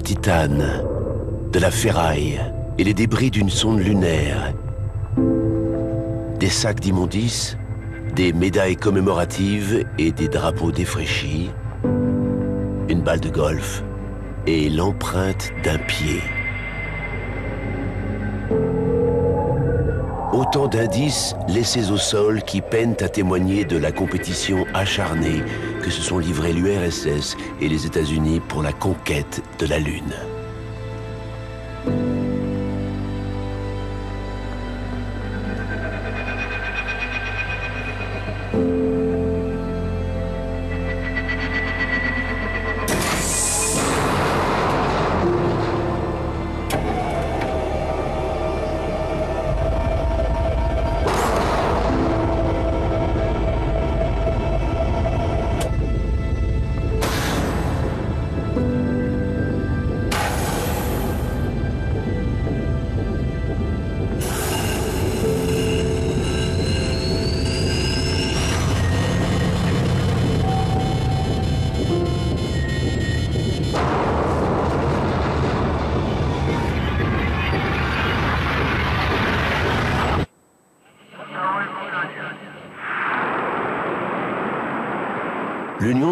titane, de la ferraille et les débris d'une sonde lunaire, des sacs d'immondices, des médailles commémoratives et des drapeaux défraîchis, une balle de golf et l'empreinte d'un pied. Autant d'indices laissés au sol qui peinent à témoigner de la compétition acharnée que se sont livrés l'URSS et les États-Unis pour la conquête de la Lune.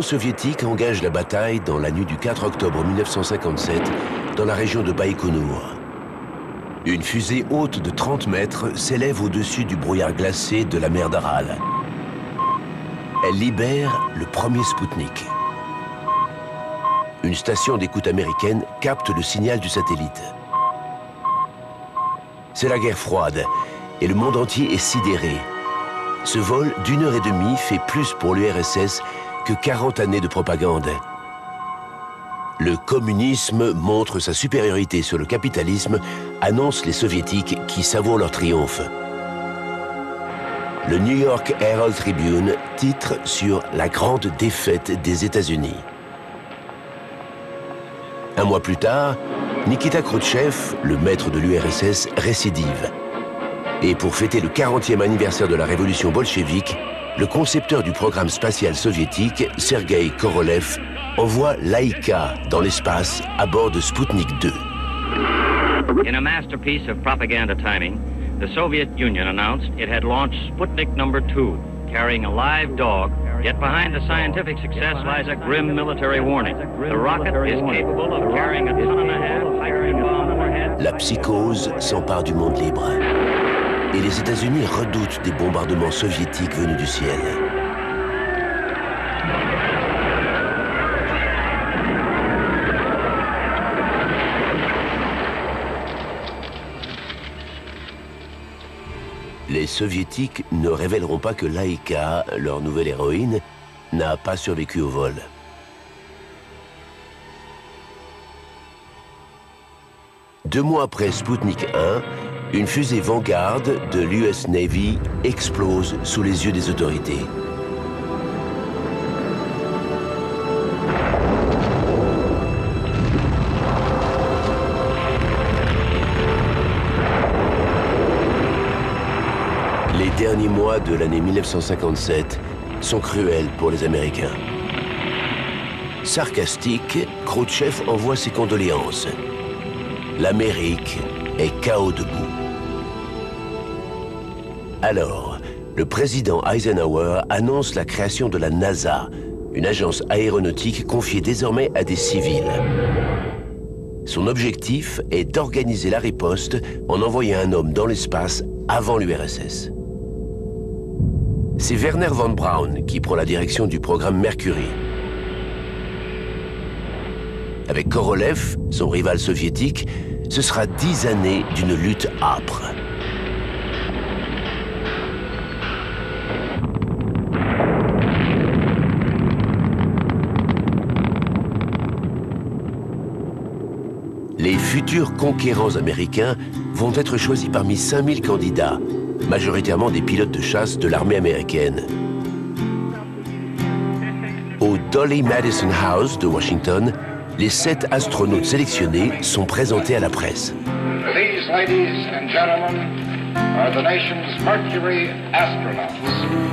Soviétique engage la bataille dans la nuit du 4 octobre 1957 dans la région de Baïkonour. Une fusée haute de 30 mètres s'élève au-dessus du brouillard glacé de la mer d'Aral. Elle libère le premier Spoutnik. Une station d'écoute américaine capte le signal du satellite. C'est la guerre froide et le monde entier est sidéré. Ce vol d'une heure et demie fait plus pour l'URSS que 40 années de propagande. Le communisme montre sa supériorité sur le capitalisme, annonce les soviétiques qui savourent leur triomphe. Le New York Herald Tribune titre sur la grande défaite des États-Unis. Un mois plus tard, Nikita Khrouchtchev, le maître de l'URSS, récidive. Et pour fêter le 40e anniversaire de la révolution bolchevique, le concepteur du programme spatial soviétique, Sergei Korolev, envoie Laika dans l'espace à bord de Sputnik 2. In a masterpiece of propaganda timing, the Soviet Union announced it had launched Sputnik number 2, carrying a live dog, yet behind the scientific success lies a grim military warning. The rocket is capable of carrying a ton and a half hydrogen bomb warhead. La psychose s'empare du monde libre et les États-Unis redoutent des bombardements soviétiques venus du ciel. Les soviétiques ne révéleront pas que Laika, leur nouvelle héroïne, n'a pas survécu au vol. Deux mois après Sputnik 1, une fusée Vanguard de l'US Navy explose sous les yeux des autorités. Les derniers mois de l'année 1957 sont cruels pour les Américains. Sarcastique, Khrouchtchev envoie ses condoléances. L'Amérique est chaos debout. Alors, le président Eisenhower annonce la création de la NASA, une agence aéronautique confiée désormais à des civils. Son objectif est d'organiser la riposte en envoyant un homme dans l'espace avant l'URSS. C'est Werner von Braun qui prend la direction du programme Mercury. Avec Korolev, son rival soviétique, ce sera dix années d'une lutte âpre. Les futurs conquérants américains vont être choisis parmi 5000 candidats, majoritairement des pilotes de chasse de l'armée américaine. Au Dolly Madison House de Washington, les sept astronautes sélectionnés sont présentés à la presse. These ladies and gentlemen are the nation's Mercury astronauts.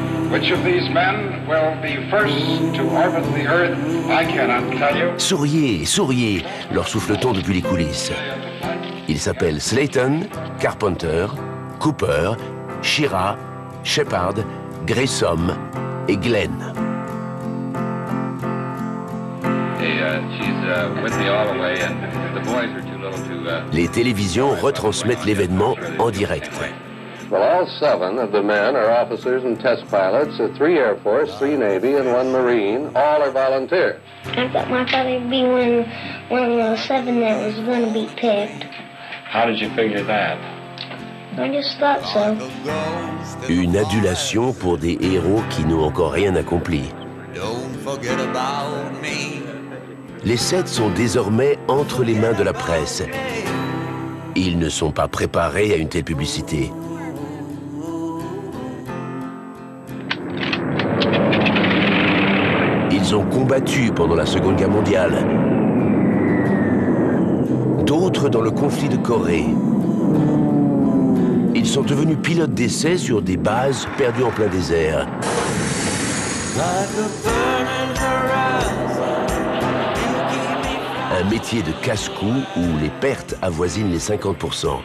Souriez, souriez, leur souffle-t-on depuis les coulisses. Ils s'appellent Slayton, Carpenter, Cooper, Shira, Shepard, Grissom et Glenn. Les télévisions retransmettent l'événement en direct. Well, all seven of the men are officers and test pilots, uh, three Air Force, three Navy, and one Marine. All are volunteers. I thought my father would be one, one of the seven that was going to be picked. How did you figure that? I just thought so. Une adulation pour des héros qui n'ont encore rien accompli. Les sept sont désormais entre les mains de la presse. Ils ne sont pas préparés à une telle publicité. Ils ont combattu pendant la Seconde Guerre mondiale. D'autres dans le conflit de Corée. Ils sont devenus pilotes d'essai sur des bases perdues en plein désert. Métier de casse-cou où les pertes avoisinent les 50%.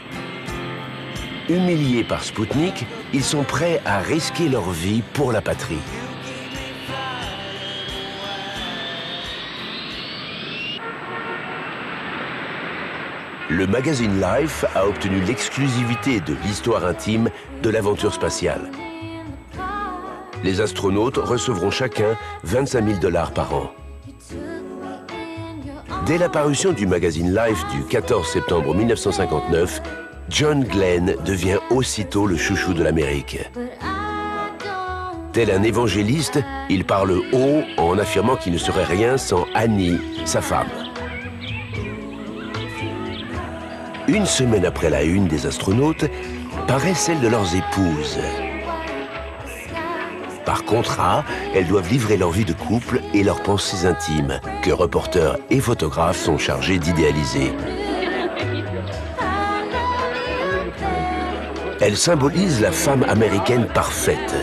Humiliés par Spoutnik, ils sont prêts à risquer leur vie pour la patrie. Le magazine Life a obtenu l'exclusivité de l'histoire intime de l'aventure spatiale. Les astronautes recevront chacun 25 000 dollars par an. Dès la parution du magazine Life du 14 septembre 1959, John Glenn devient aussitôt le chouchou de l'Amérique. Tel un évangéliste, il parle haut en affirmant qu'il ne serait rien sans Annie, sa femme. Une semaine après la une des astronautes, paraît celle de leurs épouses. Par contrat, elles doivent livrer leur vie de couple et leurs pensées intimes, que reporters et photographes sont chargés d'idéaliser. Elles symbolisent la femme américaine parfaite.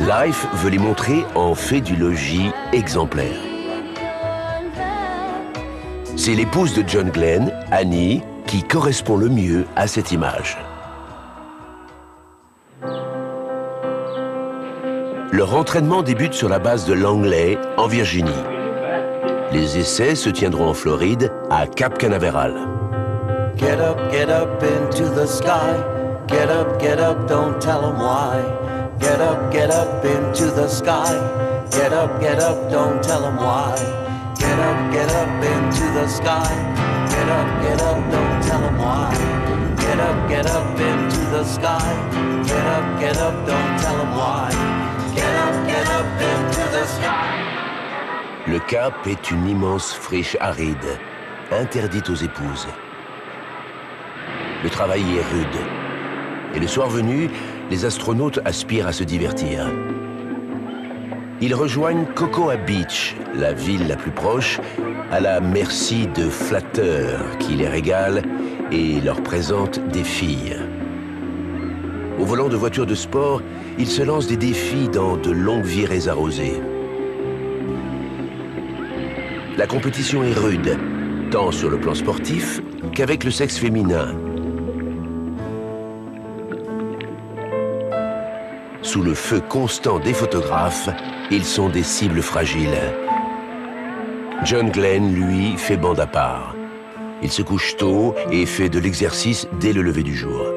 Life veut les montrer en fait du logis exemplaire. C'est l'épouse de John Glenn, Annie, qui correspond le mieux à cette image. Leur entraînement débute sur la base de Langley, en Virginie. Les essais se tiendront en Floride, à Cap Canaveral. Get up, get up into the sky. Get up, get up, don't tell them why. Get up, get up into the sky. Get up, get up, don't tell them why. Get up, get up into the sky. Get up, get up, don't tell them why. Get up, get up into the sky. Get up, get up, don't tell them why. Le Cap est une immense friche aride, interdite aux épouses. Le travail est rude. Et le soir venu, les astronautes aspirent à se divertir. Ils rejoignent Cocoa Beach, la ville la plus proche, à la merci de flatteurs qui les régalent et leur présentent des filles. Au volant de voitures de sport, ils se lancent des défis dans de longues virées arrosées. La compétition est rude, tant sur le plan sportif qu'avec le sexe féminin. Sous le feu constant des photographes, ils sont des cibles fragiles. John Glenn, lui, fait bande à part. Il se couche tôt et fait de l'exercice dès le lever du jour.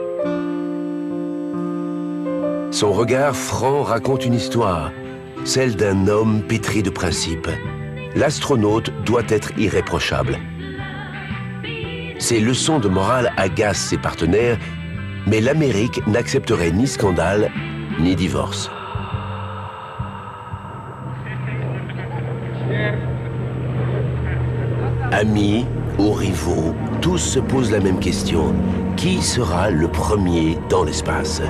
Son regard franc raconte une histoire, celle d'un homme pétri de principes. L'astronaute doit être irréprochable. Ces leçons de morale agacent ses partenaires, mais l'Amérique n'accepterait ni scandale ni divorce. Amis ou rivaux, tous se posent la même question. Qui sera le premier dans l'espace?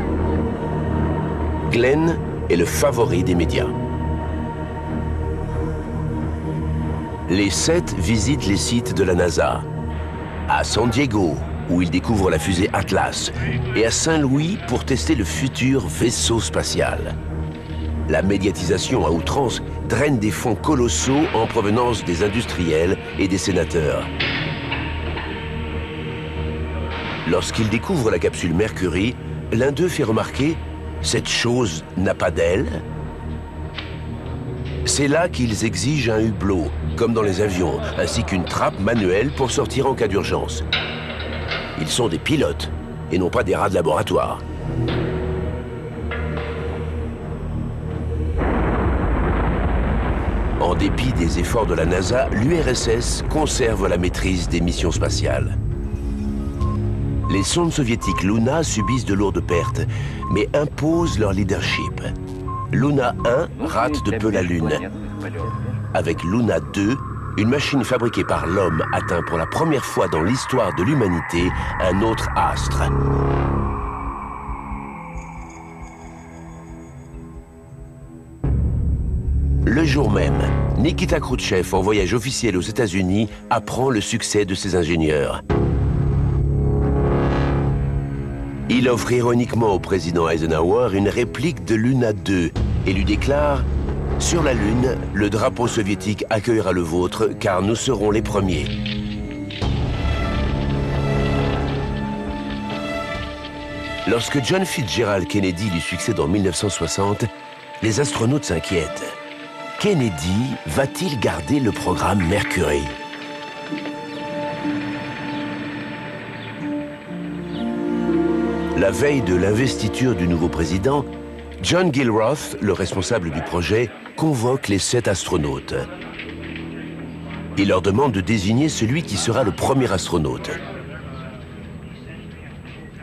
Glenn est le favori des médias. Les sept visitent les sites de la NASA. À San Diego, où ils découvrent la fusée Atlas, et à Saint-Louis pour tester le futur vaisseau spatial. La médiatisation à outrance draine des fonds colossaux en provenance des industriels et des sénateurs. Lorsqu'ils découvrent la capsule Mercury, l'un d'eux fait remarquer « Cette chose n'a pas d'aile ?» C'est là qu'ils exigent un hublot, comme dans les avions, ainsi qu'une trappe manuelle pour sortir en cas d'urgence. Ils sont des pilotes et non pas des rats de laboratoire. En dépit des efforts de la NASA, l'URSS conserve la maîtrise des missions spatiales. Les sondes soviétiques Luna subissent de lourdes pertes, mais imposent leur leadership. Luna 1 rate de peu la Lune. Avec Luna 2, une machine fabriquée par l'homme atteint pour la première fois dans l'histoire de l'humanité un autre astre. Le jour même, Nikita Khrouchtchev, en voyage officiel aux États-Unis, apprend le succès de ses ingénieurs. Il offre ironiquement au président Eisenhower une réplique de Luna 2 et lui déclare « Sur la Lune, le drapeau soviétique accueillera le vôtre car nous serons les premiers. » Lorsque John Fitzgerald Kennedy lui succède en 1960, les astronautes s'inquiètent. Kennedy va-t-il garder le programme Mercury? La veille de l'investiture du nouveau président, John Gilroth, le responsable du projet, convoque les sept astronautes. Il leur demande de désigner celui qui sera le premier astronaute.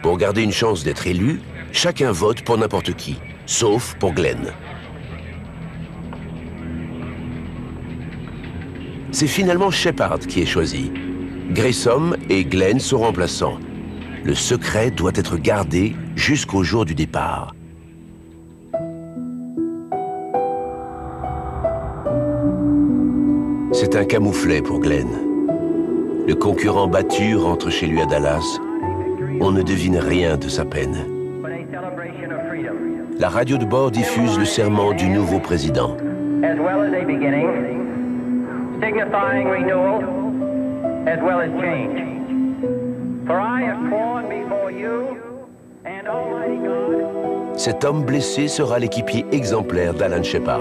Pour garder une chance d'être élu, chacun vote pour n'importe qui, sauf pour Glenn. C'est finalement Shepard qui est choisi. Grissom et Glenn sont remplaçants le secret doit être gardé jusqu'au jour du départ. C'est un camouflet pour Glenn. Le concurrent battu rentre chez lui à Dallas. On ne devine rien de sa peine. La radio de bord diffuse le serment du nouveau président. Cet homme blessé sera l'équipier exemplaire d'Alan Shepard.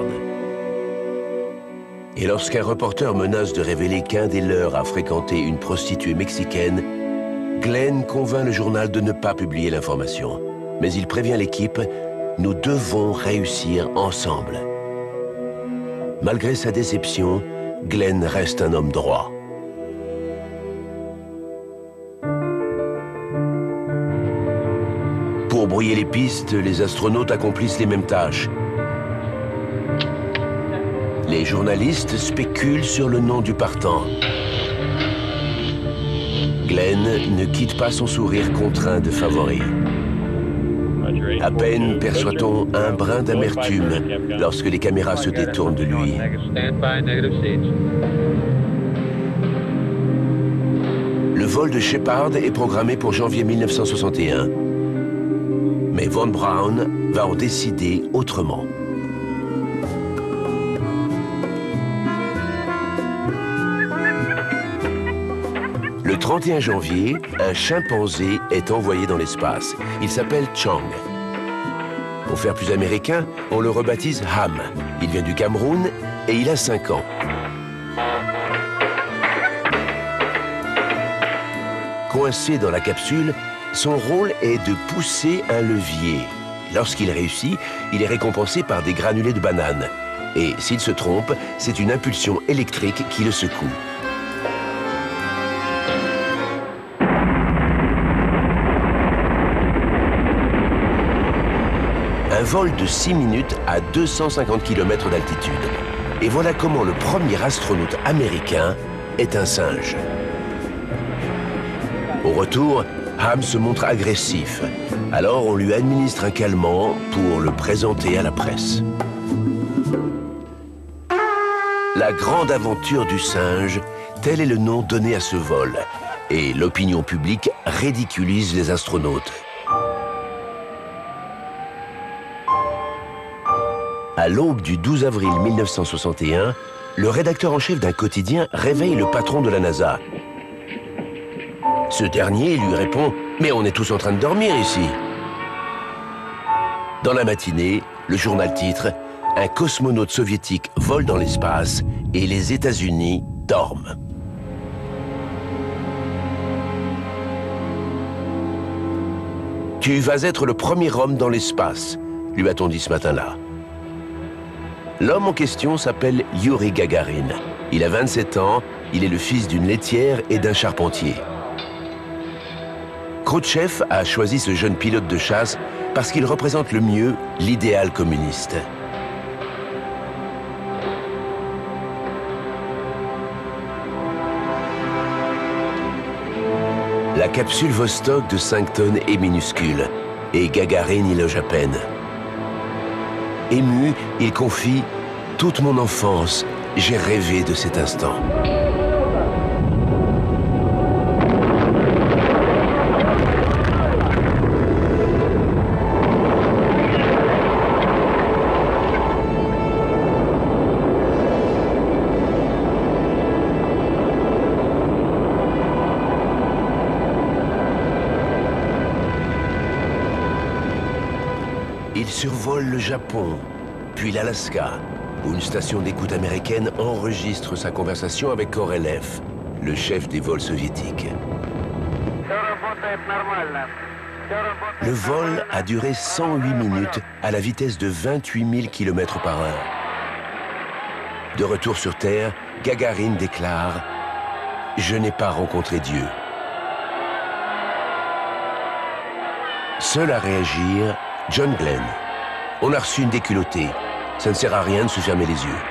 Et lorsqu'un reporter menace de révéler qu'un des leurs a fréquenté une prostituée mexicaine, Glenn convainc le journal de ne pas publier l'information. Mais il prévient l'équipe, nous devons réussir ensemble. Malgré sa déception, Glenn reste un homme droit. Brouiller les pistes, les astronautes accomplissent les mêmes tâches. Les journalistes spéculent sur le nom du partant. Glenn ne quitte pas son sourire contraint de favori. À peine perçoit-on un brin d'amertume lorsque les caméras se détournent de lui. Le vol de Shepard est programmé pour janvier 1961. Mais Von Braun va en décider autrement. Le 31 janvier, un chimpanzé est envoyé dans l'espace. Il s'appelle Chang. Pour faire plus américain, on le rebaptise Ham. Il vient du Cameroun et il a 5 ans. Coincé dans la capsule, son rôle est de pousser un levier. Lorsqu'il réussit, il est récompensé par des granulés de banane. Et s'il se trompe, c'est une impulsion électrique qui le secoue. Un vol de 6 minutes à 250 km d'altitude. Et voilà comment le premier astronaute américain est un singe. Au retour, Ham se montre agressif. Alors on lui administre un calmant pour le présenter à la presse. La grande aventure du singe, tel est le nom donné à ce vol. Et l'opinion publique ridiculise les astronautes. À l'aube du 12 avril 1961, le rédacteur en chef d'un quotidien réveille le patron de la NASA. Ce dernier lui répond « Mais on est tous en train de dormir ici !» Dans la matinée, le journal titre « Un cosmonaute soviétique vole dans l'espace et les États-Unis dorment ». Tu vas être le premier homme dans l'espace, lui a-t-on dit ce matin-là. L'homme en question s'appelle Yuri Gagarin. Il a 27 ans, il est le fils d'une laitière et d'un charpentier. Khrouchtchev a choisi ce jeune pilote de chasse parce qu'il représente le mieux l'idéal communiste. La capsule Vostok de 5 tonnes est minuscule et Gagarin y loge à peine. Ému, il confie « Toute mon enfance, j'ai rêvé de cet instant ». Survole le Japon, puis l'Alaska, où une station d'écoute américaine enregistre sa conversation avec Korolev, le chef des vols soviétiques. Le vol a duré 108 minutes à la vitesse de 28 000 km par heure. De retour sur Terre, Gagarin déclare « Je n'ai pas rencontré Dieu ». Seul à réagir, John Glenn. On a reçu une déculottée. Ça ne sert à rien de se fermer les yeux.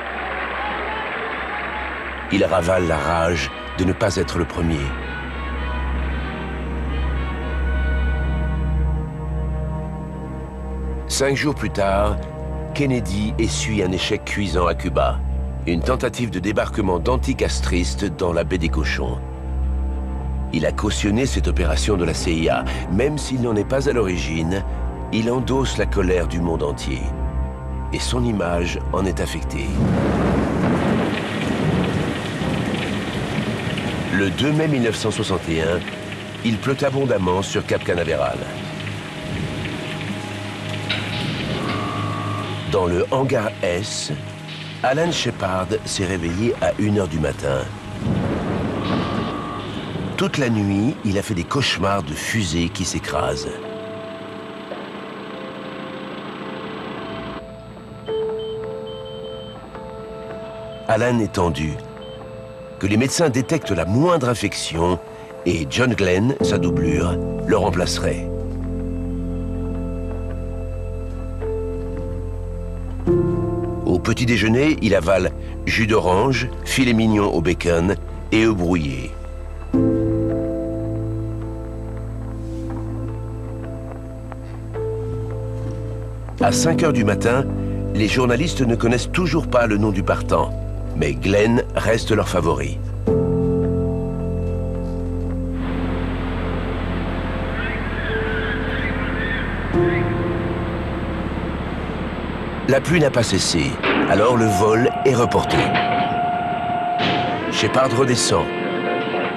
Il ravale la rage de ne pas être le premier. Cinq jours plus tard, Kennedy essuie un échec cuisant à Cuba. Une tentative de débarquement d'anticastristes dans la baie des cochons. Il a cautionné cette opération de la CIA, même s'il n'en est pas à l'origine, il endosse la colère du monde entier. Et son image en est affectée. Le 2 mai 1961, il pleut abondamment sur Cap Canaveral. Dans le hangar S, Alan Shepard s'est réveillé à 1h du matin. Toute la nuit, il a fait des cauchemars de fusées qui s'écrasent. Alan est tendu. Que les médecins détectent la moindre infection et John Glenn, sa doublure, le remplacerait. Au petit déjeuner, il avale jus d'orange, filet mignon au bacon et œufs brouillés. À 5 heures du matin, les journalistes ne connaissent toujours pas le nom du partant mais Glenn reste leur favori. La pluie n'a pas cessé, alors le vol est reporté. Shepard redescend.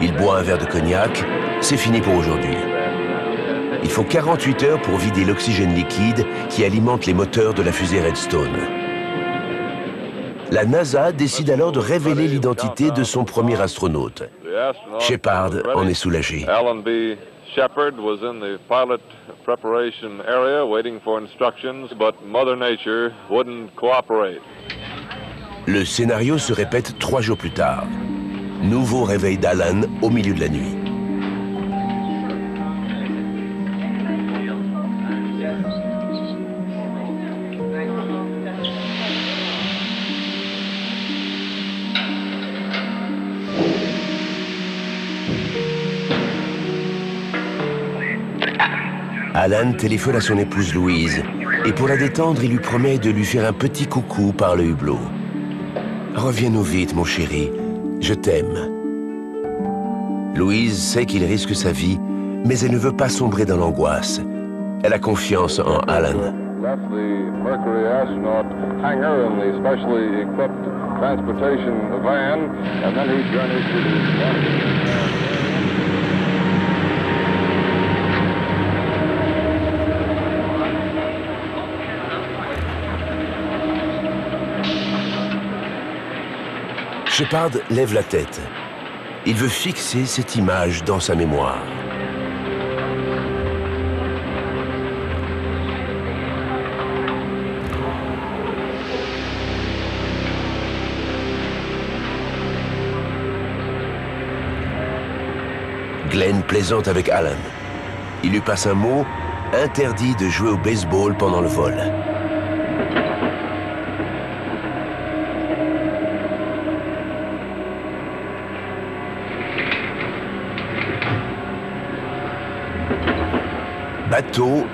Il boit un verre de cognac, c'est fini pour aujourd'hui. Il faut 48 heures pour vider l'oxygène liquide qui alimente les moteurs de la fusée Redstone. La NASA décide alors de révéler l'identité de son premier astronaute. Shepard en est soulagé. Alan B. Shepard was in the pilot preparation area waiting for instructions, but Mother Nature wouldn't cooperate. Le scénario se répète trois jours plus tard. Nouveau réveil d'Alan au milieu de la nuit. Alan téléphone à son épouse Louise et pour la détendre, il lui promet de lui faire un petit coucou par le hublot. Reviens-nous vite, mon chéri. Je t'aime. Louise sait qu'il risque sa vie, mais elle ne veut pas sombrer dans l'angoisse. Elle a confiance en Alan. left the Mercury astronaut hangar in the specially equipped transportation van, and then he journeyed to the Shepard lève la tête. Il veut fixer cette image dans sa mémoire. Glenn plaisante avec Alan. Il lui passe un mot, interdit de jouer au baseball pendant le vol.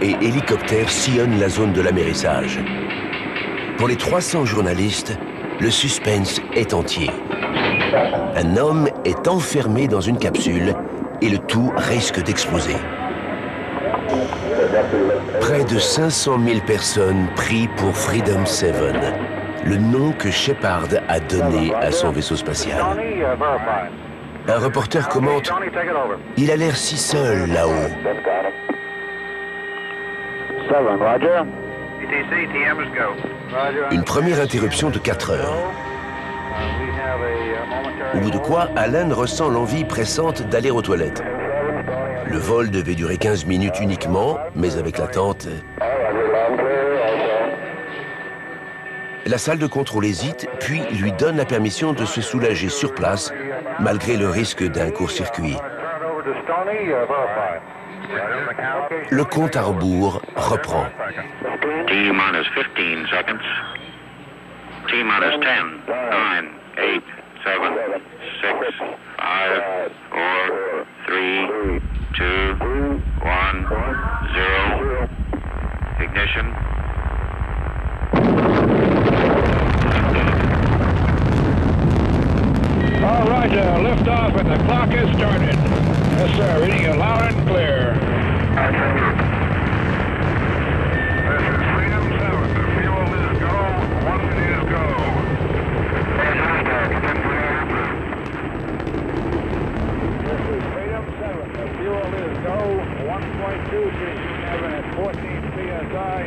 Et hélicoptères sillonnent la zone de l'amérissage. Pour les 300 journalistes, le suspense est entier. Un homme est enfermé dans une capsule et le tout risque d'exploser. Près de 500 000 personnes prient pour Freedom 7, le nom que Shepard a donné à son vaisseau spatial. Un reporter commente « Il a l'air si seul là-haut ». Une première interruption de 4 heures. Au bout de quoi, Alan ressent l'envie pressante d'aller aux toilettes. Le vol devait durer 15 minutes uniquement, mais avec l'attente... La salle de contrôle hésite, puis lui donne la permission de se soulager sur place, malgré le risque d'un court-circuit. Le compte à rebours reprend. T minus 15 seconds. T minus 10, 9, 8, 7, 6, 5, 4, 3, 2, 1, 0. Ignition. All Roger, lift off and the clock has started. Yes, sir, reading it loud and clear. Freedom 7. The fuel go. Go. This is Freedom 7. The fuel is go. 1.2 G7 at 14 psi.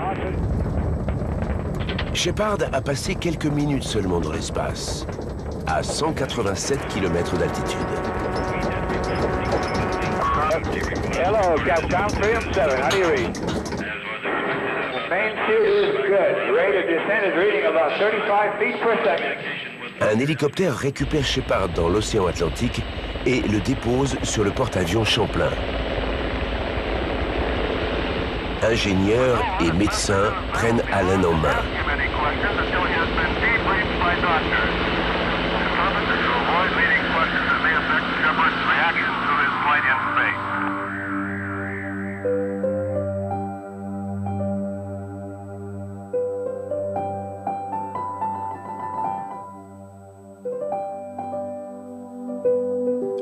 Oxygen. Shepard a passé quelques minutes seulement dans l'espace, à 187 km d'altitude. Hello, Capcom Freedom 7. How do you read? Main chute is good. Rate of descent is reading about 35 feet per second. Un hélicoptère récupère Shepard dans l'océan Atlantique et le dépose sur le porte-avions Champlain. Ingénieurs et médecins prennent Alan en main.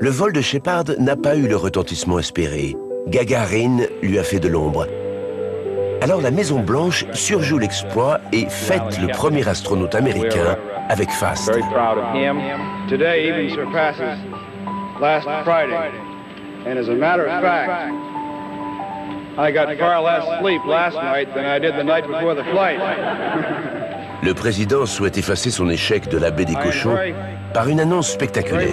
Le vol de Shepard n'a pas eu le retentissement espéré. Gagarin lui a fait de l'ombre. Alors la Maison Blanche surjoue l'exploit et fête le premier astronaute américain avec Fast. And as a matter of fact, I got far less sleep last night than I did the night before the flight. Le président souhaite effacer son échec de la baie des cochons par une annonce spectaculaire.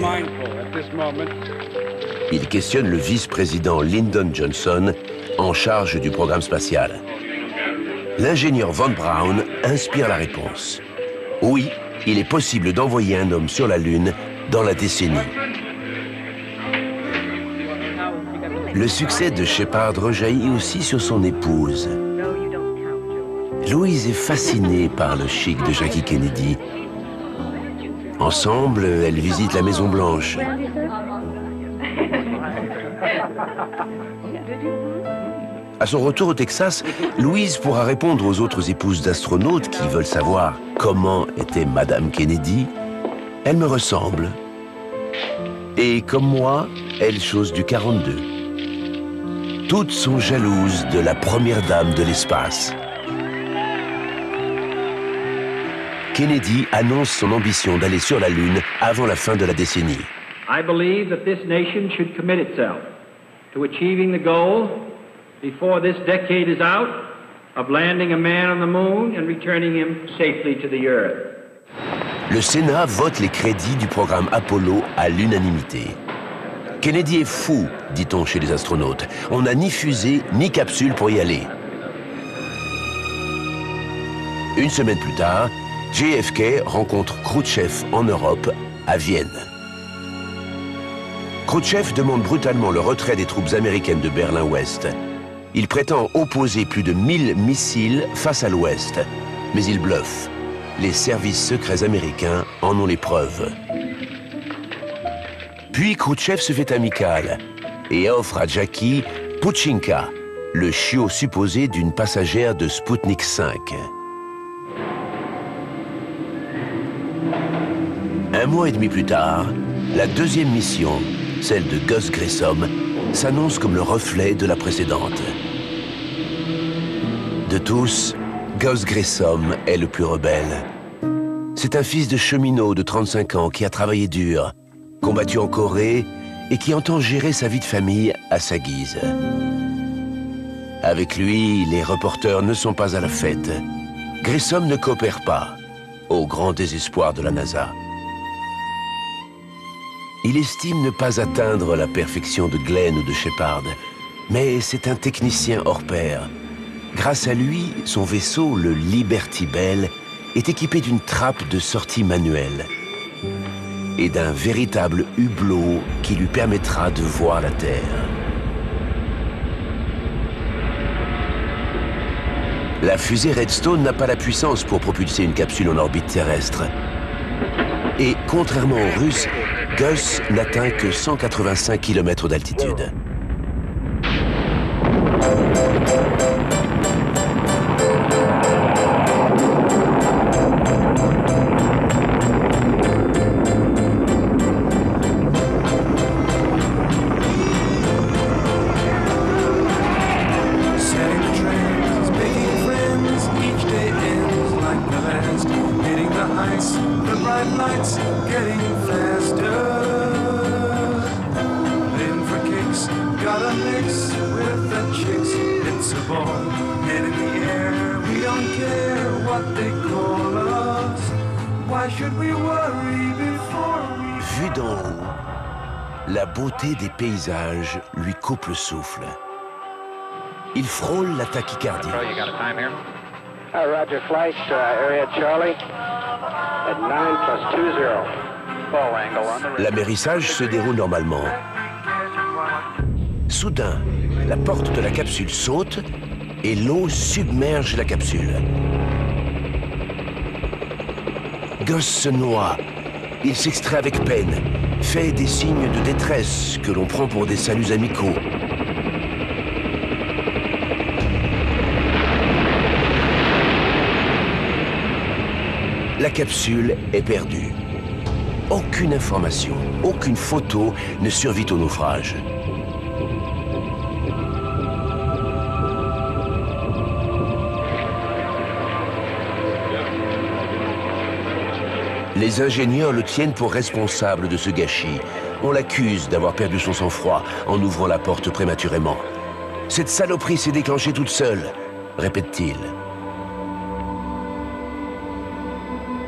Il questionne le vice-président Lyndon Johnson en charge du programme spatial. L'ingénieur Von Braun inspire la réponse. Oui, il est possible d'envoyer un homme sur la Lune dans la décennie. Le succès de Shepard rejaillit aussi sur son épouse. Louise est fascinée par le chic de Jackie Kennedy. Ensemble, elles visitent la Maison Blanche. À son retour au Texas, Louise pourra répondre aux autres épouses d'astronautes qui veulent savoir comment était Madame Kennedy. Elle me ressemble. Et comme moi, elle chose du 42. Toutes sont jalouses de la première dame de l'espace. Kennedy annonce son ambition d'aller sur la Lune avant la fin de la décennie. I believe that this nation should commit itself to achieving the goal before this decade is out of landing a man on the moon and returning him safely to the earth. Le Sénat vote les crédits du programme Apollo à l'unanimité. Kennedy est fou, dit-on chez les astronautes. On n'a ni fusée ni capsule pour y aller. Une semaine plus tard, JFK rencontre Khrouchtchev en Europe, à Vienne. Khrouchtchev demande brutalement le retrait des troupes américaines de Berlin-Ouest. Il prétend opposer plus de 1000 missiles face à l'Ouest, mais il bluffe. Les services secrets américains en ont les preuves. Puis Khrouchtchev se fait amical et offre à Jackie Puchinka, le chiot supposé d'une passagère de Sputnik 5. Un mois et demi plus tard, la deuxième mission, celle de Gus Grissom, s'annonce comme le reflet de la précédente. De tous, Gus Grissom est le plus rebelle. C'est un fils de cheminot de 35 ans qui a travaillé dur, combattu en Corée et qui entend gérer sa vie de famille à sa guise. Avec lui, les reporters ne sont pas à la fête. Grissom ne coopère pas, au grand désespoir de la NASA. Il estime ne pas atteindre la perfection de Glenn ou de Shepard, mais c'est un technicien hors pair. Grâce à lui, son vaisseau, le Liberty Bell, est équipé d'une trappe de sortie manuelle et d'un véritable hublot qui lui permettra de voir la Terre. La fusée Redstone n'a pas la puissance pour propulser une capsule en orbite terrestre. Et contrairement aux Russes, Gus n'atteint que 185 km d'altitude. Vu d'en haut, la beauté des paysages lui coupe le souffle. Il frôle la tachycardie. Roger flight, uh, area Charlie, at 9 plus 20. L'amérissage se déroule normalement. Soudain, la porte de la capsule saute et l'eau submerge la capsule. Gus se noie. Il s'extrait avec peine, fait des signes de détresse que l'on prend pour des saluts amicaux. La capsule est perdue. Aucune information, aucune photo ne survit au naufrage. Les ingénieurs le tiennent pour responsable de ce gâchis. On l'accuse d'avoir perdu son sang-froid en ouvrant la porte prématurément. Cette saloperie s'est déclenchée toute seule, répète-t-il.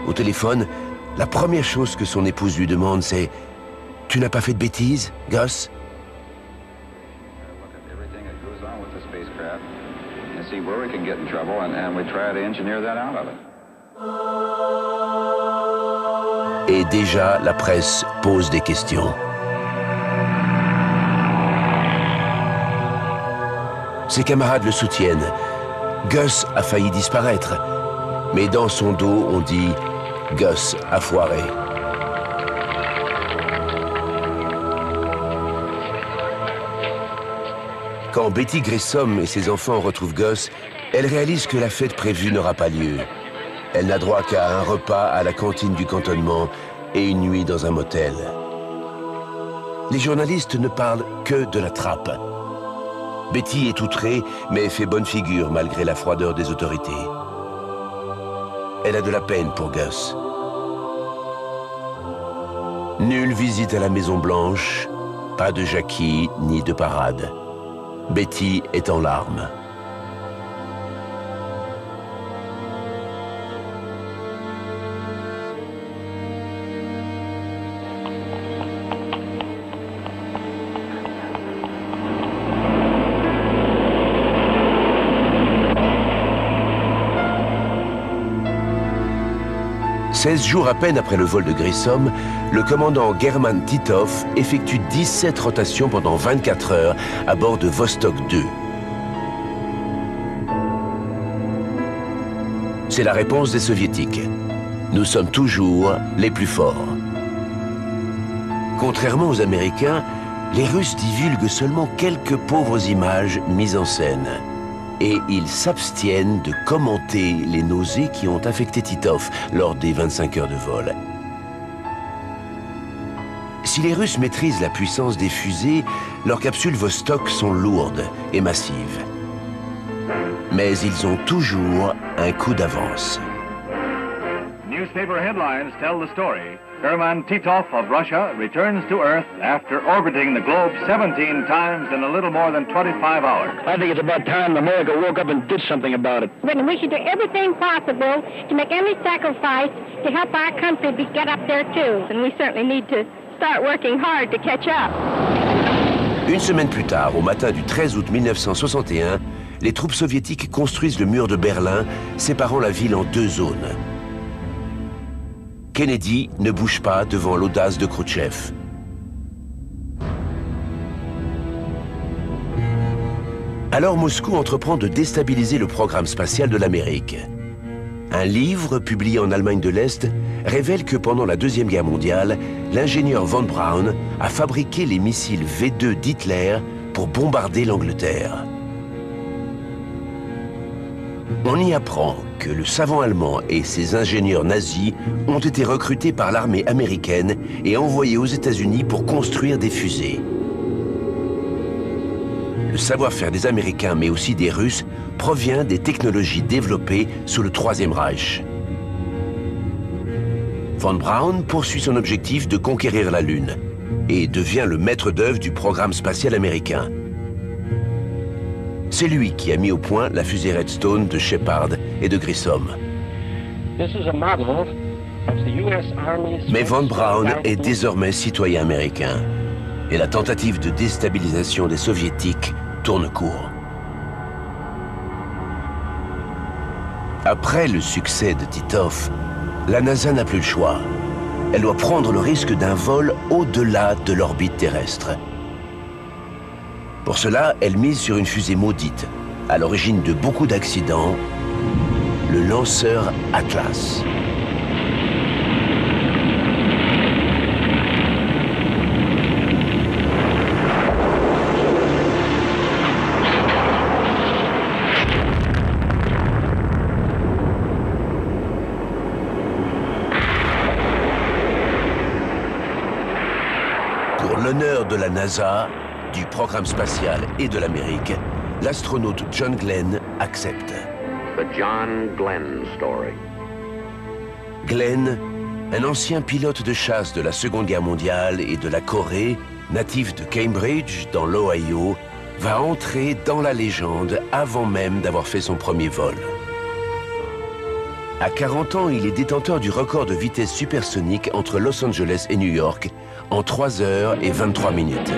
Au téléphone, la première chose que son épouse lui demande, c'est « Tu n'as pas fait de bêtises, Gus ?» Et déjà, la presse pose des questions. Ses camarades le soutiennent. Gus a failli disparaître. Mais dans son dos, on dit Gus a foiré. Quand Betty Grissom et ses enfants retrouvent Gus, elle réalise que la fête prévue n'aura pas lieu. Elle n'a droit qu'à un repas à la cantine du cantonnement et une nuit dans un motel. Les journalistes ne parlent que de la trappe. Betty est outrée, mais fait bonne figure malgré la froideur des autorités. elle a de la peine pour Gus. Nulle visite à la Maison Blanche, pas de Jackie ni de parade. Betty est en larmes. 16 jours à peine après le vol de Grissom, le commandant German Titov effectue 17 rotations pendant 24 heures à bord de Vostok 2. C'est la réponse des soviétiques. Nous sommes toujours les plus forts. Contrairement aux Américains, les Russes divulguent seulement quelques pauvres images mises en scène et ils s'abstiennent de commenter les nausées qui ont affecté Titov lors des 25 heures de vol. Si les Russes maîtrisent la puissance des fusées, leurs capsules Vostok sont lourdes et massives. Mais ils ont toujours un coup d'avance. Newspaper headlines tell the story. Herman Titov of Russia returns to Earth after orbiting the globe 17 times in a little more than 25 hours. I think it's about time America woke up and did something about it. But we should do everything possible to make any sacrifice to help our country be, get up there too. And we certainly need to start working hard to catch up. Une semaine plus tard, au matin du 13 août 1961, les troupes soviétiques construisent le mur de Berlin, séparant la ville en deux zones. Kennedy ne bouge pas devant l'audace de Khrouchtchev. Alors Moscou entreprend de déstabiliser le programme spatial de l'Amérique. Un livre publié en Allemagne de l'Est révèle que pendant la Deuxième Guerre mondiale, l'ingénieur von Braun a fabriqué les missiles V2 d'Hitler pour bombarder l'Angleterre. On y apprend que le savant allemand et ses ingénieurs nazis ont été recrutés par l'armée américaine et envoyés aux États-Unis pour construire des fusées. Le savoir-faire des Américains, mais aussi des Russes, provient des technologies développées sous le Troisième Reich. Von Braun poursuit son objectif de conquérir la Lune et devient le maître d'œuvre du programme spatial américain. C'est lui qui a mis au point la fusée Redstone de Shepard et de Grissom. Mais Von Braun est désormais citoyen américain. Et la tentative de déstabilisation des soviétiques tourne court. Après le succès de Titov, la NASA n'a plus le choix. Elle doit prendre le risque d'un vol au-delà de l'orbite terrestre. Pour cela, elle mise sur une fusée maudite, à l'origine de beaucoup d'accidents, le lanceur Atlas. Pour l'honneur de la NASA, du programme spatial et de l'Amérique, l'astronaute John Glenn accepte. The John Glenn story. Glenn, un ancien pilote de chasse de la Seconde Guerre mondiale et de la Corée, natif de Cambridge, dans l'Ohio, va entrer dans la légende avant même d'avoir fait son premier vol. À 40 ans, il est détenteur du record de vitesse supersonique entre Los Angeles et New York en 3 heures et 23 minutes.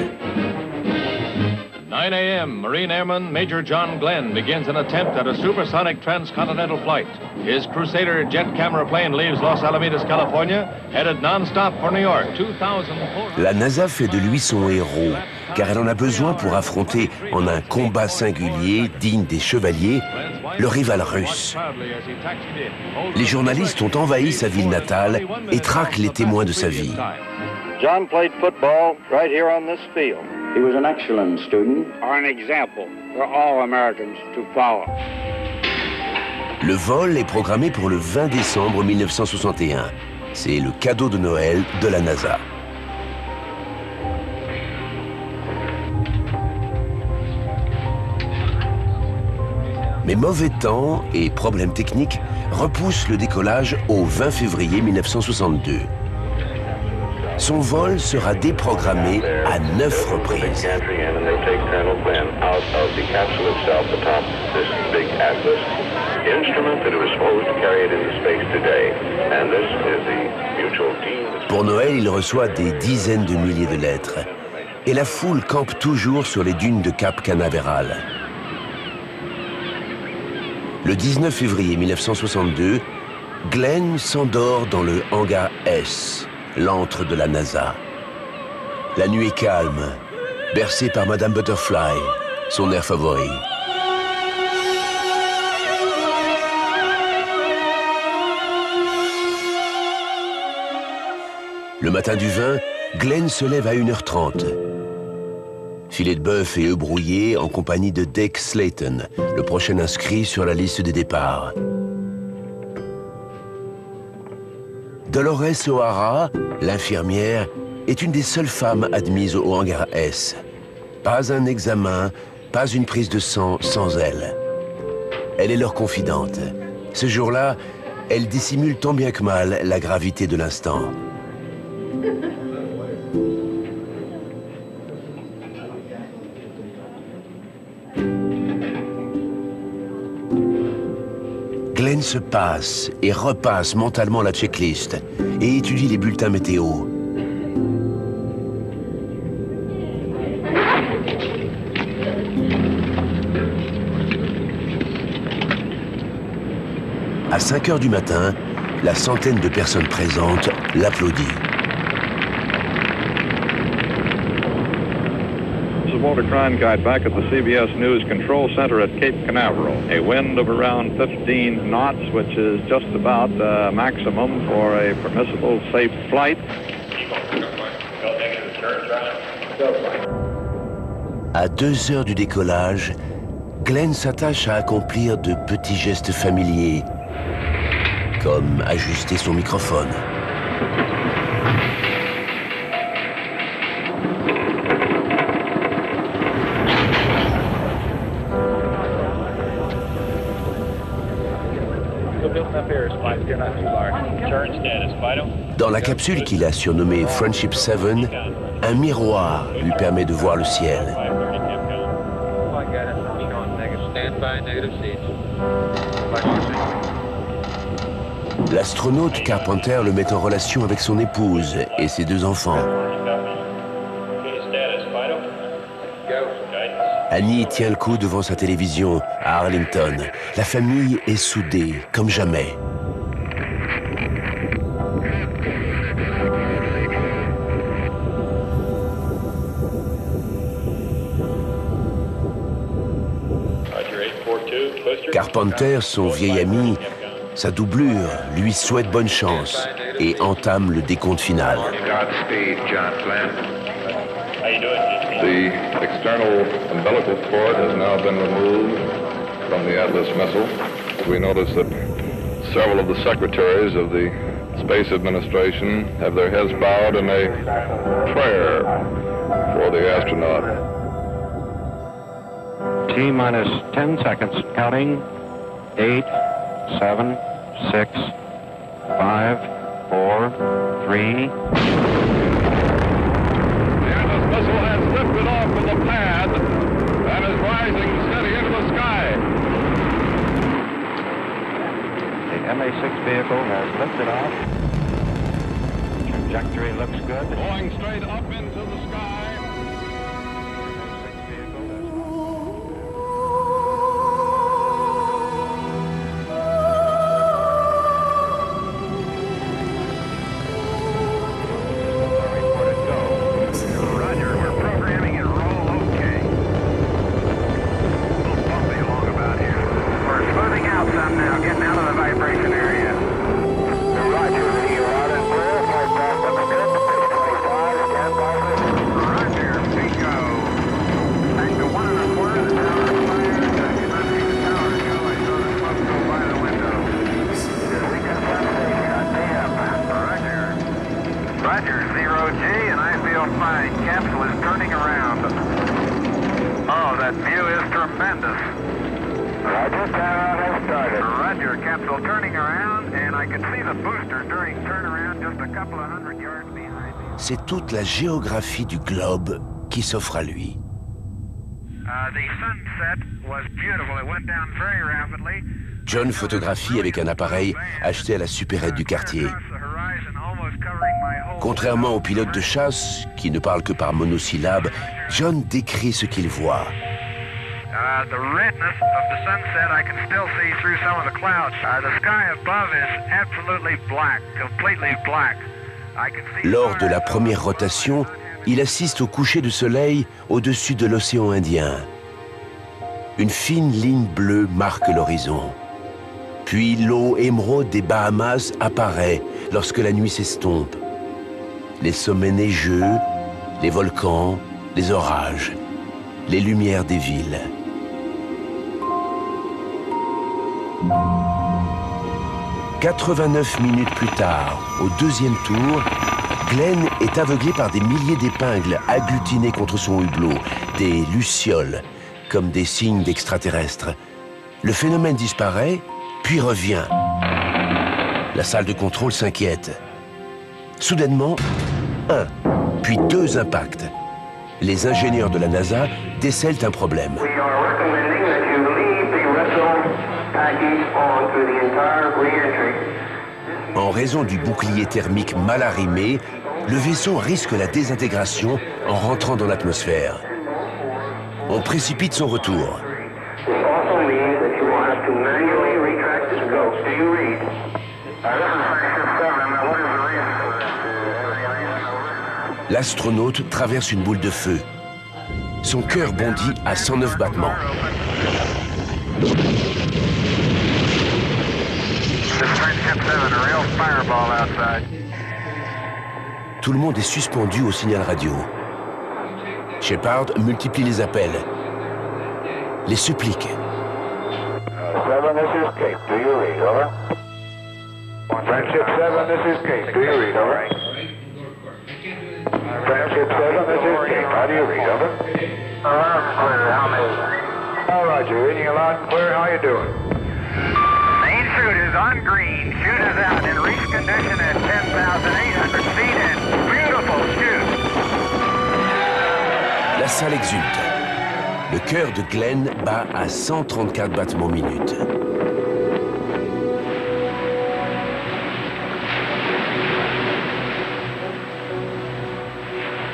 9 a.m., Marine Airman Major John Glenn begins an attempt at a supersonic transcontinental flight. His Crusader jet camera plane leaves Los Alamitos, California, headed non-stop for New York. 2400... La NASA fait de lui son héros, car elle en a besoin pour affronter, en un combat singulier digne des chevaliers, le rival russe. Les journalistes ont envahi sa ville natale et traquent les témoins de sa vie. John played football right here on this field. He was an excellent student. Or an example for all Americans to follow. Le vol est programmé pour le 20 décembre 1961. C'est le cadeau de Noël de la NASA. Mais mauvais temps et problèmes techniques repoussent le décollage au 20 février 1962. Son vol sera déprogrammé à neuf reprises. Pour Noël, il reçoit des dizaines de milliers de lettres. Et la foule campe toujours sur les dunes de Cap Canaveral. Le 19 février 1962, Glenn s'endort dans le hangar S, l'antre de la NASA. La nuit est calme, bercée par Madame Butterfly, son air favori. Le matin du 20, Glenn se lève à 1h30. Filet de bœuf et œufs brouillés en compagnie de Dick Slayton, le prochain inscrit sur la liste des départs. Dolores O'Hara, l'infirmière, est une des seules femmes admises au hangar S. Pas un examen, pas une prise de sang sans elle. Elle est leur confidente. Ce jour-là, elle dissimule tant bien que mal la gravité de l'instant. Se passe et repasse mentalement la checklist et étudie les bulletins météo. À 5 heures du matin, la centaine de personnes présentes l'applaudit. Walter Cronkite back at the CBS News Control Center at Cape Canaveral. A wind of around 15 knots, which is just about the maximum for a permissible safe flight. À deux heures du décollage, Glenn s'attache à accomplir de petits gestes familiers, comme ajuster son microphone. Dans la capsule qu'il a surnommée Friendship 7, un miroir lui permet de voir le ciel. L'astronaute Carpenter le met en relation avec son épouse et ses deux enfants. Annie tient le coup devant sa télévision à Arlington. La famille est soudée comme jamais. Carpenter, son vieil ami, sa doublure, lui souhaite bonne chance et entame le décompte final. The external umbilical cord has now been removed from the Atlas missile. We notice that several of the secretaries of the Space Administration have their heads bowed in a prayer for the astronaut. T minus 10 seconds. Counting. Eight, seven, six, five, four, three. Missile has lifted off from the pad and is rising steady into the sky. The MA6 vehicle has lifted off. Trajectory looks good. Going straight up into the sky. La géographie du globe qui s'offre à lui. John photographie avec un appareil acheté à la supérette du quartier. Contrairement au pilote de chasse, qui ne parle que par monosyllabes, John décrit ce qu'il voit. Lors de la première rotation, il assiste au coucher de soleil au-dessus de l'océan Indien. Une fine ligne bleue marque l'horizon. Puis l'eau émeraude des Bahamas apparaît lorsque la nuit s'estompe. Les sommets neigeux, les volcans, les orages, les lumières des villes. 89 minutes plus tard, au deuxième tour, Glenn est aveuglé par des milliers d'épingles agglutinées contre son hublot, des lucioles, comme des signes d'extraterrestres. Le phénomène disparaît, puis revient. La salle de contrôle s'inquiète. Soudainement, un, puis deux impacts. Les ingénieurs de la NASA décèlent un problème. En raison du bouclier thermique mal arrimé, le vaisseau risque la désintégration en rentrant dans l'atmosphère. On précipite son retour. L'astronaute traverse une boule de feu. Son cœur bondit à 109 battements. Tout le monde est suspendu au signal radio. Shepard multiplie les appels, les supplique. Seven, this is Cape. Do you read? Over. Friendship 7, this is Cape. Do you read? Over. Friendship 7, this is Cape. How do you read? Over. Alarm clear. How many? All right, you're reading loud and clear. How you doing? Main chute is on green. Chute is out in reach condition at 10,800 feet and beautiful chute. La salle exulte. Le cœur de Glenn bat à 134 battements minutes.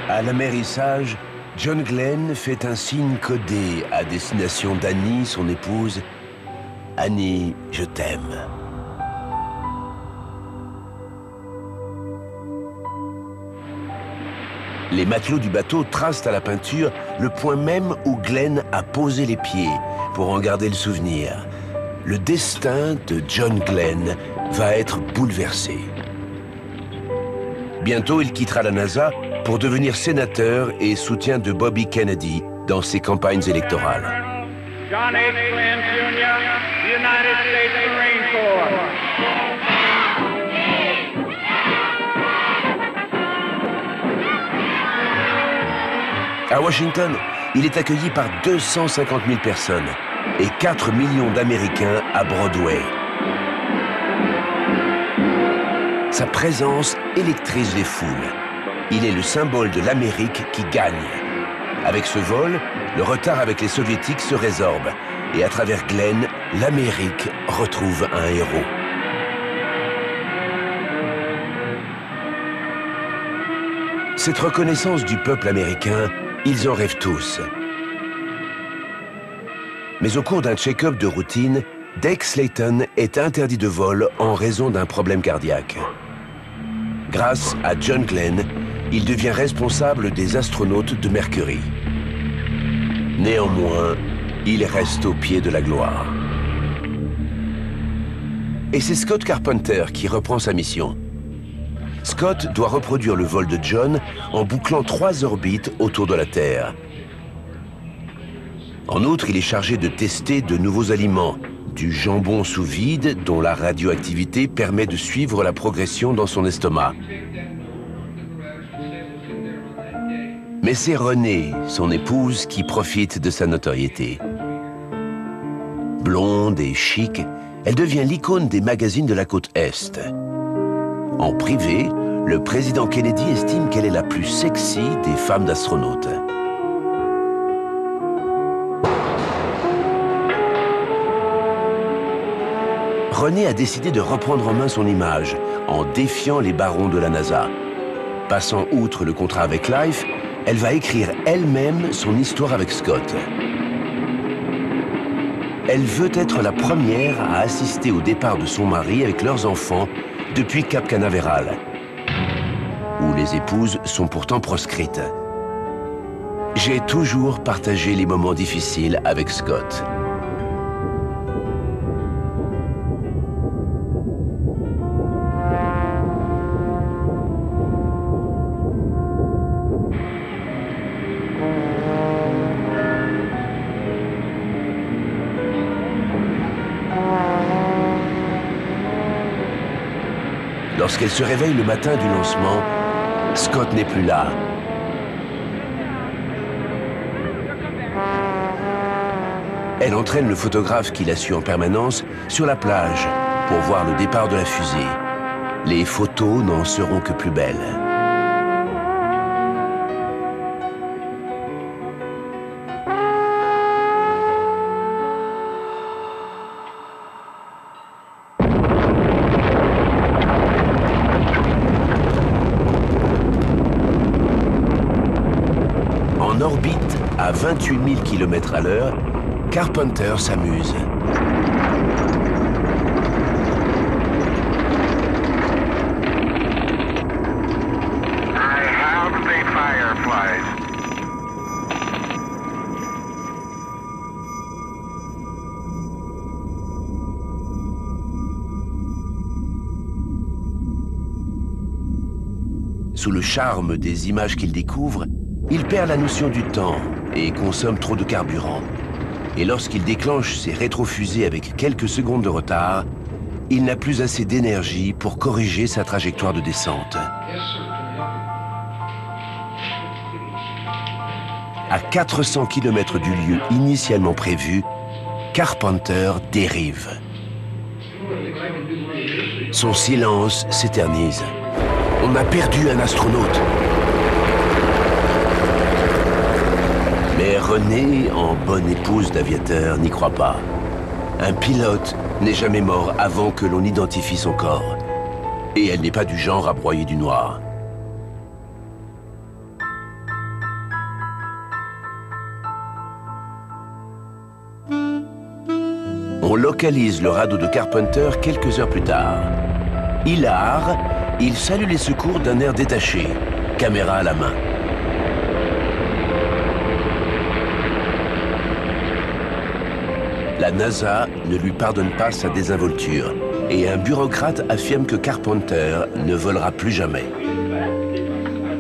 À l'amérissage, John Glenn fait un signe codé à destination d'Annie, son épouse. Annie, je t'aime. Les matelots du bateau tracent à la peinture le point même où Glenn a posé les pieds pour en garder le souvenir. Le destin de John Glenn va être bouleversé. Bientôt, il quittera la NASA pour devenir sénateur et soutien de Bobby Kennedy dans ses campagnes électorales. À Washington, il est accueilli par 250 000 personnes et 4 millions d'Américains à Broadway. Sa présence électrise les foules. Il est le symbole de l'Amérique qui gagne. Avec ce vol, le retard avec les soviétiques se résorbe et à travers Glenn, l'Amérique retrouve un héros. Cette reconnaissance du peuple américain, ils en rêvent tous. Mais au cours d'un check-up de routine, Deke Slayton est interdit de vol en raison d'un problème cardiaque. Grâce à John Glenn, il devient responsable des astronautes de Mercury. Néanmoins, il reste au pied de la gloire. Et c'est Scott Carpenter qui reprend sa mission. Scott doit reproduire le vol de John en bouclant trois orbites autour de la Terre. En outre, il est chargé de tester de nouveaux aliments, du jambon sous vide dont la radioactivité permet de suivre la progression dans son estomac. Mais c'est Renée, son épouse, qui profite de sa notoriété. Blonde et chic, elle devient l'icône des magazines de la côte Est. En privé, le président Kennedy estime qu'elle est la plus sexy des femmes d'astronautes. René a décidé de reprendre en main son image en défiant les barons de la NASA. Passant outre le contrat avec Life, elle va écrire elle-même son histoire avec Scott. Elle veut être la première à assister au départ de son mari avec leurs enfants depuis Cap Canaveral, où les épouses sont pourtant proscrites. J'ai toujours partagé les moments difficiles avec Scott. Lorsqu'elle se réveille le matin du lancement, Scott n'est plus là. Elle entraîne le photographe qui la suit en permanence sur la plage pour voir le départ de la fusée. Les photos n'en seront que plus belles. Km à l'heure, Carpenter s'amuse. Sous le charme des images qu'il découvre, il perd la notion du temps et consomme trop de carburant. Et lorsqu'il déclenche ses rétrofusées avec quelques secondes de retard, il n'a plus assez d'énergie pour corriger sa trajectoire de descente. À 400 km du lieu initialement prévu, Carpenter dérive. Son silence s'éternise. On a perdu un astronaute. En bonne épouse d'aviateur, n'y croit pas. Un pilote n'est jamais mort avant que l'on identifie son corps. Et elle n'est pas du genre à broyer du noir. On localise le radeau de Carpenter quelques heures plus tard. Hilar, il salue les secours d'un air détaché, caméra à la main. La NASA ne lui pardonne pas sa désinvolture et un bureaucrate affirme que Carpenter ne volera plus jamais.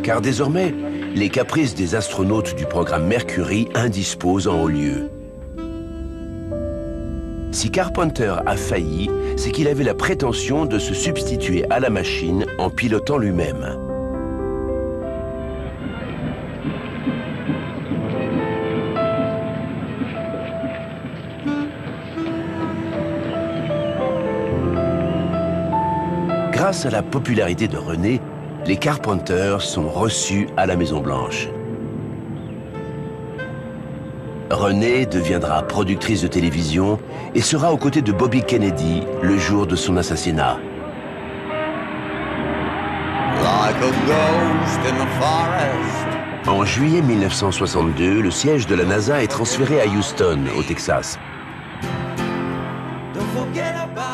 Car désormais, les caprices des astronautes du programme Mercury indisposent en haut lieu. Si Carpenter a failli, c'est qu'il avait la prétention de se substituer à la machine en pilotant lui-même. Grâce à la popularité de René, les Carpenters sont reçus à la Maison-Blanche. Renée deviendra productrice de télévision et sera aux côtés de Bobby Kennedy le jour de son assassinat. Like a ghost in the forest. En juillet 1962, le siège de la NASA est transféré à Houston, au Texas.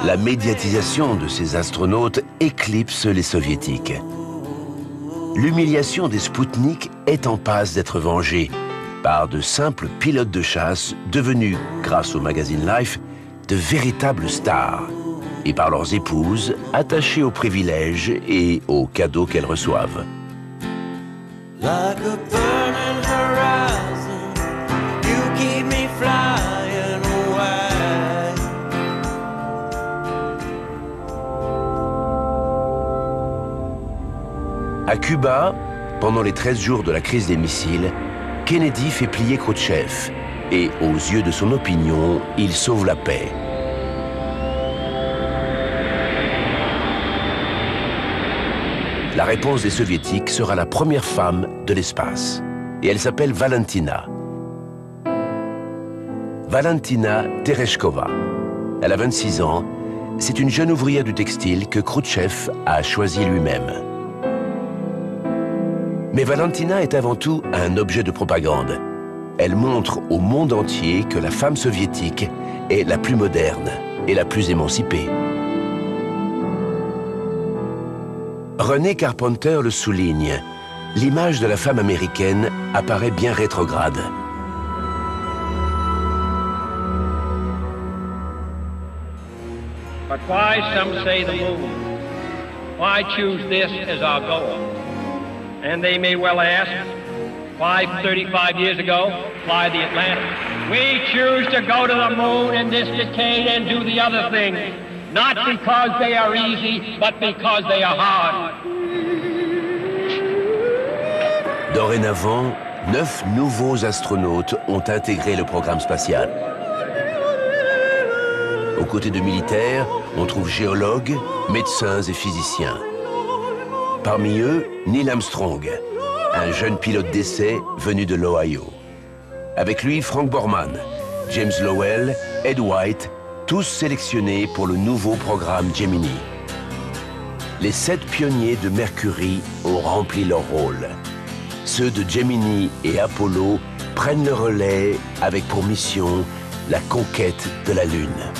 La médiatisation de ces astronautes éclipse les soviétiques. L'humiliation des Spoutnik est en passe d'être vengée par de simples pilotes de chasse devenus, grâce au magazine Life, de véritables stars et par leurs épouses attachées aux privilèges et aux cadeaux qu'elles reçoivent. À Cuba, pendant les 13 jours de la crise des missiles, Kennedy fait plier Khrouchtchev et, aux yeux de son opinion, il sauve la paix. La réponse des soviétiques sera la première femme de l'espace et elle s'appelle Valentina. Valentina Tereshkova. Elle a 26 ans. C'est une jeune ouvrière du textile que Khrouchtchev a choisie lui-même. Mais Valentina est avant tout un objet de propagande. Elle montre au monde entier que la femme soviétique est la plus moderne et la plus émancipée. René Carpenter le souligne. L'image de la femme américaine apparaît bien rétrograde. Why choose this as our goal? And they may well ask, why 35 years ago fly the Atlantic? We choose to go to the moon in this decade and do the other thing, not because they are easy, but because they are hard. Dorénavant, neuf nouveaux astronautes ont intégré le programme spatial. Aux côtés de militaires, on trouve géologues, médecins et physiciens. Parmi eux, Neil Armstrong, un jeune pilote d'essai venu de l'Ohio. Avec lui, Frank Borman, James Lowell, Ed White, tous sélectionnés pour le nouveau programme Gemini. Les sept pionniers de Mercury ont rempli leur rôle. Ceux de Gemini et Apollo prennent le relais avec pour mission la conquête de la Lune.